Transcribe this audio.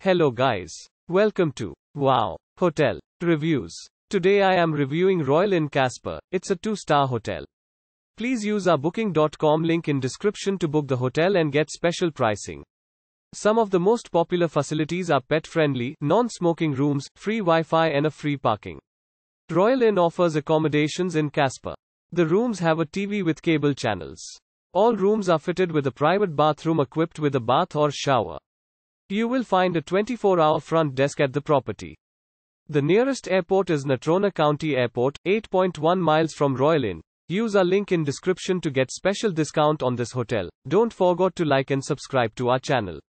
Hello guys. Welcome to Wow Hotel Reviews. Today I am reviewing Royal Inn Casper. It's a 2-star hotel. Please use our booking.com link in description to book the hotel and get special pricing. Some of the most popular facilities are pet-friendly, non-smoking rooms, free Wi-Fi and a free parking. Royal Inn offers accommodations in Casper. The rooms have a TV with cable channels. All rooms are fitted with a private bathroom equipped with a bath or shower. You will find a 24-hour front desk at the property. The nearest airport is Natrona County Airport, 8.1 miles from Royal Inn. Use our link in description to get special discount on this hotel. Don't forget to like and subscribe to our channel.